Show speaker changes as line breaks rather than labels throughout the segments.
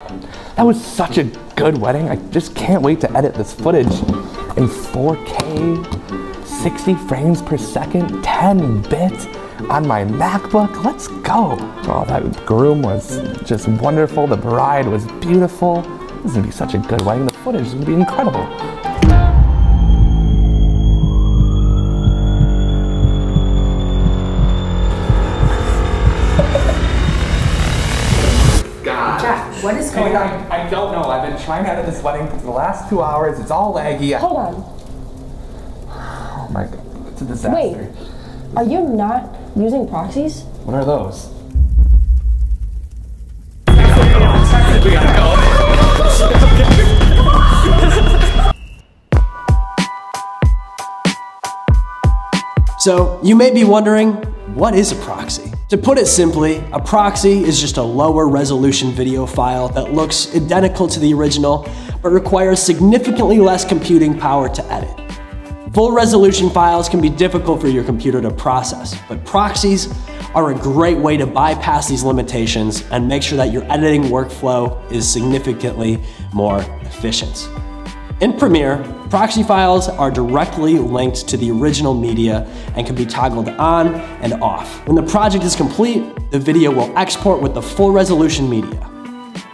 That was such a good wedding. I just can't wait to edit this footage in 4K, 60 frames per second, 10 bits on my MacBook. Let's go. Oh, that groom was just wonderful. The bride was beautiful. This is gonna be such a good wedding. The footage is gonna be incredible. Trying out edit this wedding for the last two hours. It's all laggy.
Hold on.
Oh my god. It's a disaster.
Wait. Are you not using proxies?
What are those?
So, you may be wondering, what is a proxy? To put it simply, a proxy is just a lower resolution video file that looks identical to the original, but requires significantly less computing power to edit. Full resolution files can be difficult for your computer to process, but proxies are a great way to bypass these limitations and make sure that your editing workflow is significantly more efficient. In Premiere, proxy files are directly linked to the original media and can be toggled on and off. When the project is complete, the video will export with the full resolution media.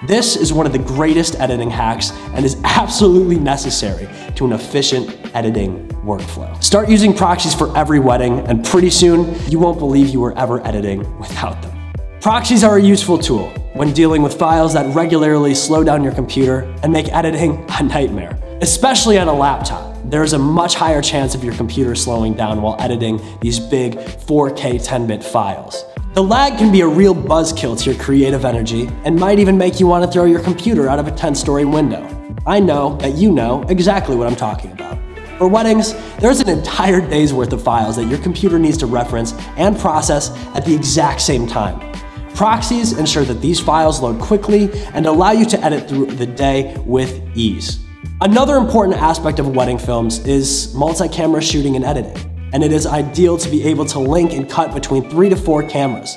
This is one of the greatest editing hacks and is absolutely necessary to an efficient editing workflow. Start using proxies for every wedding and pretty soon you won't believe you were ever editing without them. Proxies are a useful tool when dealing with files that regularly slow down your computer and make editing a nightmare. Especially on a laptop, there's a much higher chance of your computer slowing down while editing these big 4K 10-bit files. The lag can be a real buzzkill to your creative energy and might even make you want to throw your computer out of a 10-story window. I know that you know exactly what I'm talking about. For weddings, there's an entire day's worth of files that your computer needs to reference and process at the exact same time. Proxies ensure that these files load quickly and allow you to edit through the day with ease. Another important aspect of wedding films is multi-camera shooting and editing, and it is ideal to be able to link and cut between three to four cameras.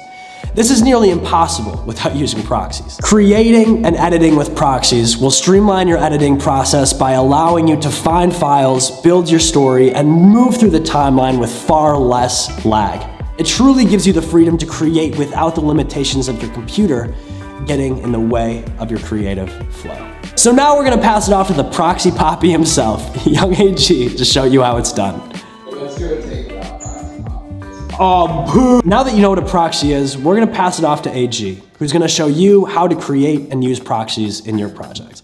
This is nearly impossible without using proxies. Creating and editing with proxies will streamline your editing process by allowing you to find files, build your story, and move through the timeline with far less lag. It truly gives you the freedom to create without the limitations of your computer getting in the way of your creative flow. So now we're gonna pass it off to the proxy poppy himself, Young AG, to show you how it's done. Um, oh, boo. Now that you know what a proxy is, we're gonna pass it off to AG, who's gonna show you how to create and use proxies in your project.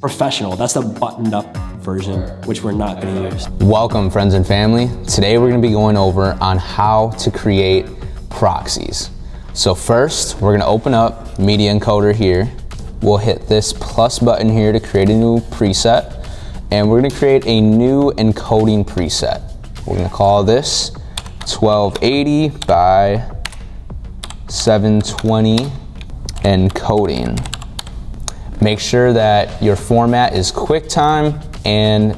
Professional, that's the buttoned up version, which we're not gonna use.
Welcome friends and family. Today we're gonna be going over on how to create proxies. So first, we're gonna open up Media Encoder here. We'll hit this plus button here to create a new preset. And we're gonna create a new encoding preset. We're gonna call this 1280 by 720 encoding. Make sure that your format is QuickTime and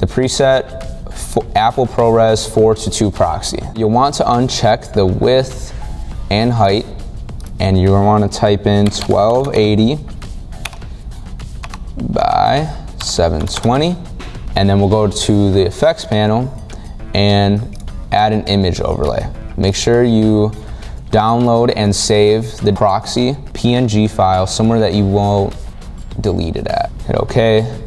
the preset Apple ProRes 4 to 2 proxy. You'll want to uncheck the width and height and you want to type in 1280 by 720 and then we'll go to the effects panel and add an image overlay. Make sure you download and save the proxy PNG file somewhere that you won't delete it at. Hit OK.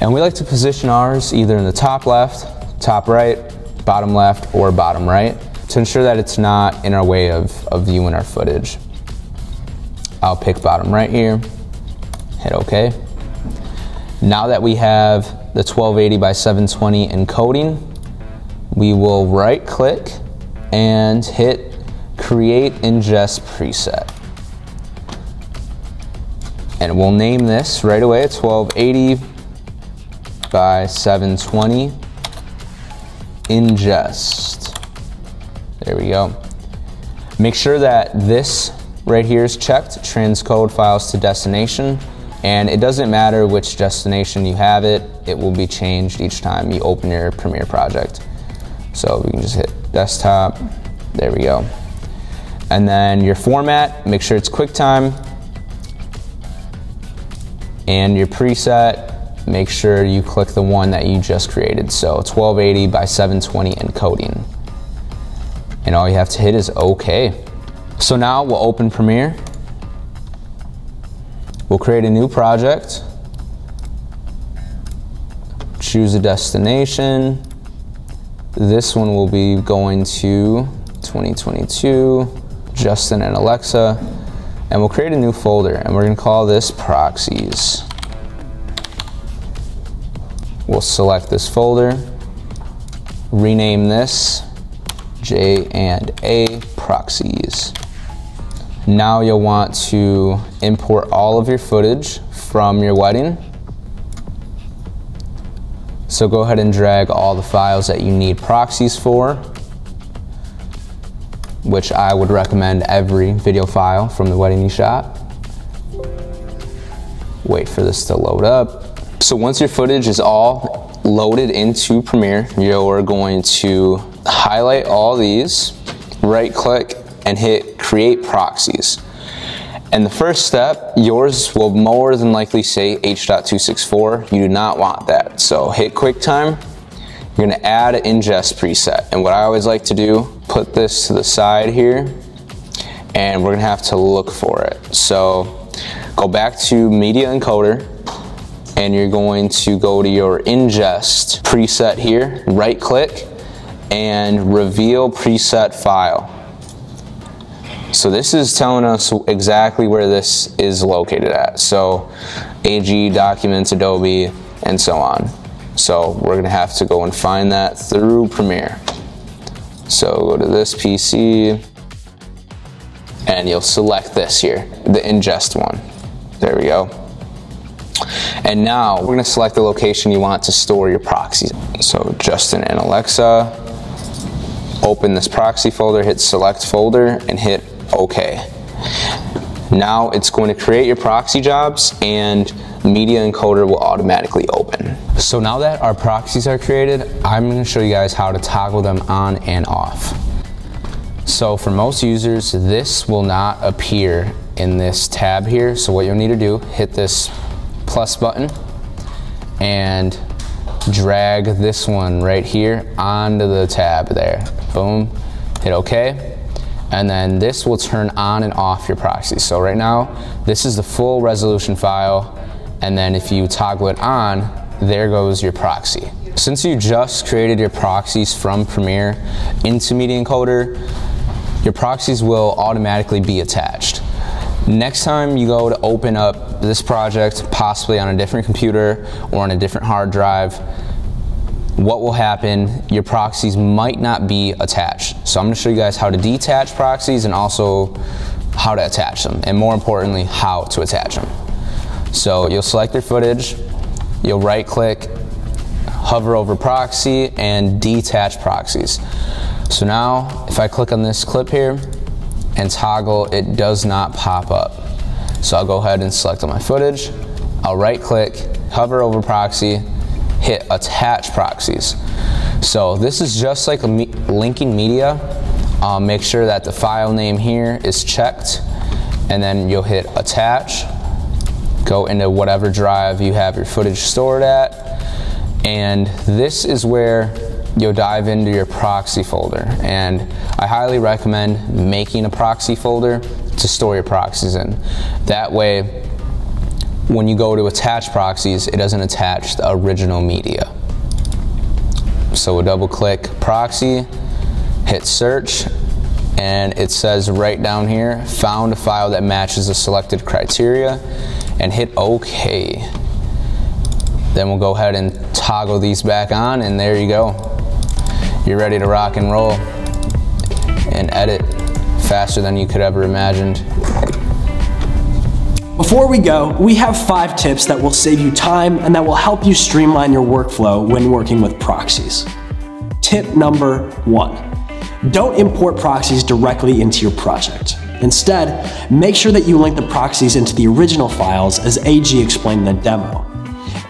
And we like to position ours either in the top left, top right, bottom left, or bottom right to ensure that it's not in our way of, of viewing our footage. I'll pick bottom right here, hit OK. Now that we have the 1280 by 720 encoding, we will right click and hit create ingest preset. And we'll name this right away 1280 by 720 ingest. There we go. Make sure that this right here is checked, transcode files to destination, and it doesn't matter which destination you have it, it will be changed each time you open your Premiere project. So we can just hit desktop, there we go. And then your format, make sure it's QuickTime. And your preset, make sure you click the one that you just created. So 1280 by 720 encoding. And all you have to hit is OK. So now we'll open Premiere. We'll create a new project. Choose a destination. This one will be going to 2022, Justin and Alexa, and we'll create a new folder and we're gonna call this proxies. We'll select this folder, rename this J and A proxies. Now you'll want to import all of your footage from your wedding. So go ahead and drag all the files that you need proxies for, which I would recommend every video file from the wedding you shot. Wait for this to load up. So once your footage is all loaded into Premiere, you're going to highlight all these, right click, and hit create proxies. And the first step, yours will more than likely say H.264. You do not want that. So hit QuickTime. You're gonna add an ingest preset. And what I always like to do, put this to the side here, and we're gonna have to look for it. So go back to Media Encoder, and you're going to go to your ingest preset here, right click, and reveal preset file. So this is telling us exactly where this is located at. So AG, Documents, Adobe, and so on. So we're gonna have to go and find that through Premiere. So go to this PC, and you'll select this here, the ingest one. There we go. And now we're gonna select the location you want to store your proxies. So Justin and Alexa, open this proxy folder, hit select folder, and hit OK. Now it's going to create your proxy jobs and Media Encoder will automatically open. So now that our proxies are created, I'm going to show you guys how to toggle them on and off. So for most users, this will not appear in this tab here. So what you'll need to do, hit this plus button and drag this one right here onto the tab there. Boom, hit OK and then this will turn on and off your proxy. So right now, this is the full resolution file, and then if you toggle it on, there goes your proxy. Since you just created your proxies from Premiere into Media Encoder, your proxies will automatically be attached. Next time you go to open up this project, possibly on a different computer or on a different hard drive, what will happen, your proxies might not be attached. So I'm gonna show you guys how to detach proxies and also how to attach them, and more importantly, how to attach them. So you'll select your footage, you'll right click, hover over proxy, and detach proxies. So now, if I click on this clip here and toggle, it does not pop up. So I'll go ahead and select on my footage, I'll right click, hover over proxy, hit attach proxies. So this is just like me linking media. Um, make sure that the file name here is checked and then you'll hit attach. Go into whatever drive you have your footage stored at. And this is where you'll dive into your proxy folder. And I highly recommend making a proxy folder to store your proxies in. That way, when you go to attach proxies, it doesn't attach the original media. So we'll double click proxy, hit search, and it says right down here, found a file that matches the selected criteria, and hit OK. Then we'll go ahead and toggle these back on, and there you go. You're ready to rock and roll and edit faster than you could ever imagined.
Before we go, we have five tips that will save you time and that will help you streamline your workflow when working with proxies. Tip number one, don't import proxies directly into your project. Instead, make sure that you link the proxies into the original files as AG explained in the demo.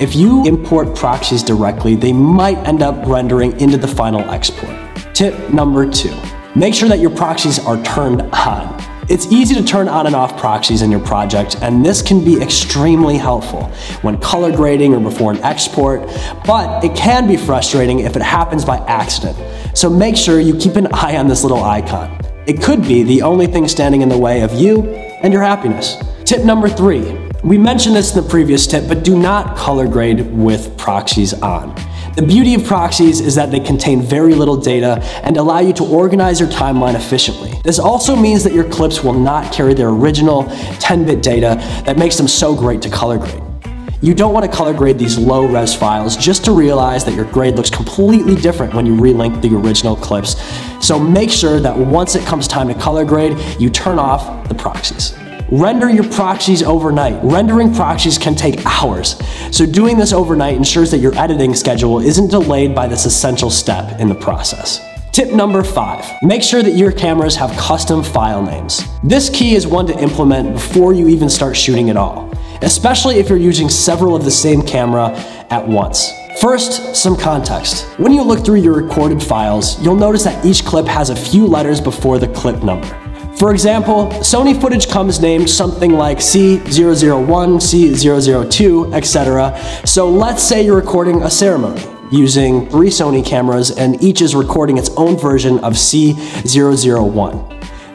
If you import proxies directly, they might end up rendering into the final export. Tip number two, Make sure that your proxies are turned on. It's easy to turn on and off proxies in your project, and this can be extremely helpful when color grading or before an export, but it can be frustrating if it happens by accident. So make sure you keep an eye on this little icon. It could be the only thing standing in the way of you and your happiness. Tip number three. We mentioned this in the previous tip, but do not color grade with proxies on. The beauty of proxies is that they contain very little data and allow you to organize your timeline efficiently. This also means that your clips will not carry their original 10-bit data that makes them so great to color grade. You don't want to color grade these low res files just to realize that your grade looks completely different when you relink the original clips. So make sure that once it comes time to color grade, you turn off the proxies. Render your proxies overnight. Rendering proxies can take hours, so doing this overnight ensures that your editing schedule isn't delayed by this essential step in the process. Tip number five, make sure that your cameras have custom file names. This key is one to implement before you even start shooting at all, especially if you're using several of the same camera at once. First, some context. When you look through your recorded files, you'll notice that each clip has a few letters before the clip number. For example, Sony footage comes named something like C001, C002, etc. So let's say you're recording a ceremony using three Sony cameras and each is recording its own version of C001.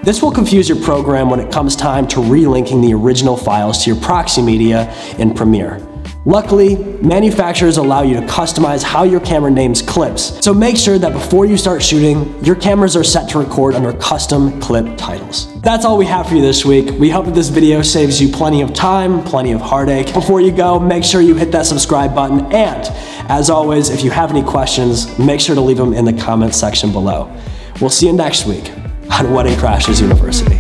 This will confuse your program when it comes time to relinking the original files to your proxy media in Premiere. Luckily, manufacturers allow you to customize how your camera names clips, so make sure that before you start shooting, your cameras are set to record under custom clip titles. That's all we have for you this week. We hope that this video saves you plenty of time, plenty of heartache. Before you go, make sure you hit that subscribe button, and as always, if you have any questions, make sure to leave them in the comments section below. We'll see you next week on Wedding Crashers University.